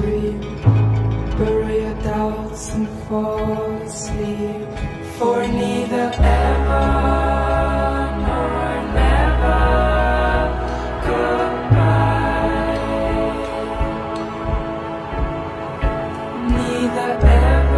Bury your doubts and fall asleep. For neither ever Neither ever